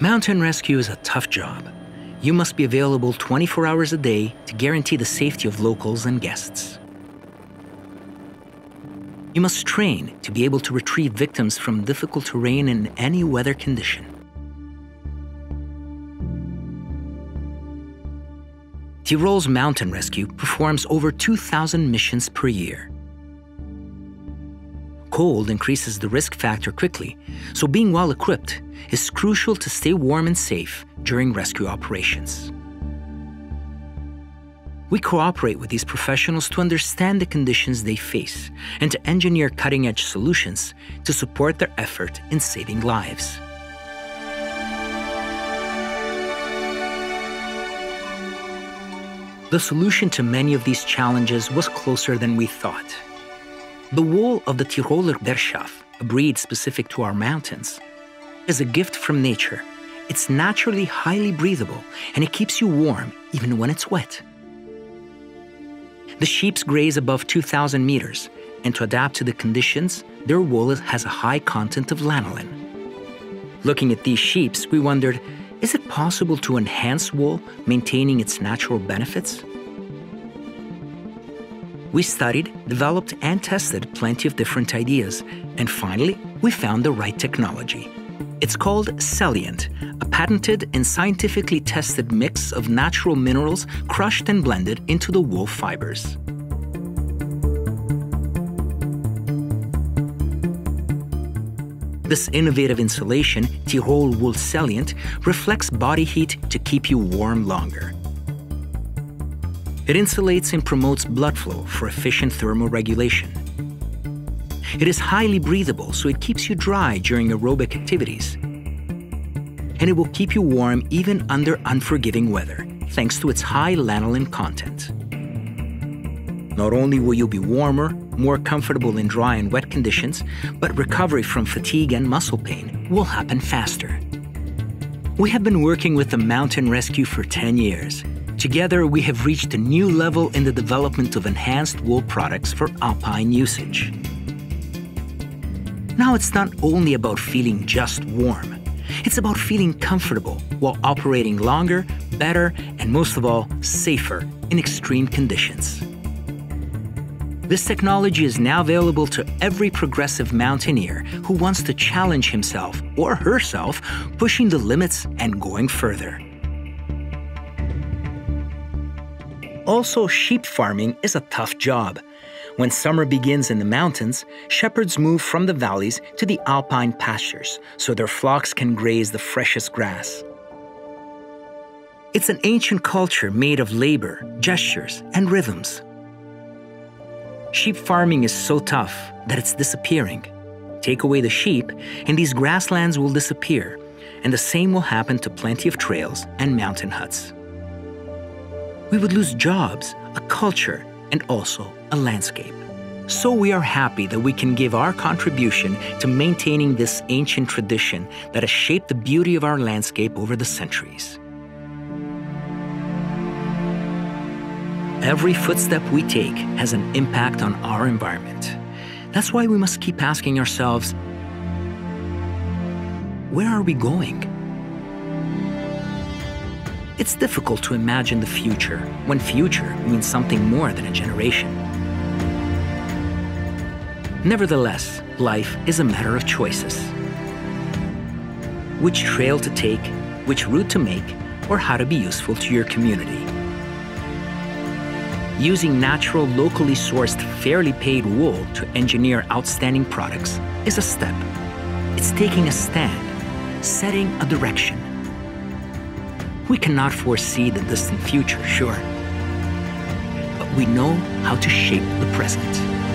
Mountain rescue is a tough job. You must be available 24 hours a day to guarantee the safety of locals and guests. You must train to be able to retrieve victims from difficult terrain in any weather condition. Tyrol's Mountain Rescue performs over 2,000 missions per year. Cold increases the risk factor quickly, so being well equipped is crucial to stay warm and safe during rescue operations. We cooperate with these professionals to understand the conditions they face and to engineer cutting edge solutions to support their effort in saving lives. The solution to many of these challenges was closer than we thought. The wool of the Tiroler Bergschaf, a breed specific to our mountains, is a gift from nature. It's naturally highly breathable and it keeps you warm even when it's wet. The sheep graze above 2,000 meters, and to adapt to the conditions, their wool has a high content of lanolin. Looking at these sheep, we wondered is it possible to enhance wool, maintaining its natural benefits? We studied, developed, and tested plenty of different ideas, and finally, we found the right technology. It's called Celliant, a patented and scientifically tested mix of natural minerals crushed and blended into the wool fibers. This innovative insulation, TirolWool Celliant, reflects body heat to keep you warm longer. It insulates and promotes blood flow for efficient thermoregulation. It is highly breathable, so it keeps you dry during aerobic activities. And it will keep you warm even under unforgiving weather, thanks to its high lanolin content. Not only will you be warmer, more comfortable in dry and wet conditions, but recovery from fatigue and muscle pain will happen faster. We have been working with the Mountain Rescue for 10 years. Together, we have reached a new level in the development of enhanced wool products for alpine usage. Now it's not only about feeling just warm, it's about feeling comfortable while operating longer, better, and most of all, safer in extreme conditions. This technology is now available to every progressive mountaineer who wants to challenge himself or herself, pushing the limits and going further. Also, sheep farming is a tough job. When summer begins in the mountains, shepherds move from the valleys to the alpine pastures so their flocks can graze the freshest grass. It's an ancient culture made of labor, gestures, and rhythms. Sheep farming is so tough that it's disappearing. Take away the sheep, and these grasslands will disappear, and the same will happen to plenty of trails and mountain huts. We would lose jobs, a culture, and also a landscape. So we are happy that we can give our contribution to maintaining this ancient tradition that has shaped the beauty of our landscape over the centuries. Every footstep we take has an impact on our environment. That's why we must keep asking ourselves where are we going? It's difficult to imagine the future when future means something more than a generation. Nevertheless, life is a matter of choices. Which trail to take, which route to make, or how to be useful to your community. Using natural, locally sourced, fairly paid wool to engineer outstanding products is a step. It's taking a stand, setting a direction. We cannot foresee the distant future, sure, but we know how to shape the present.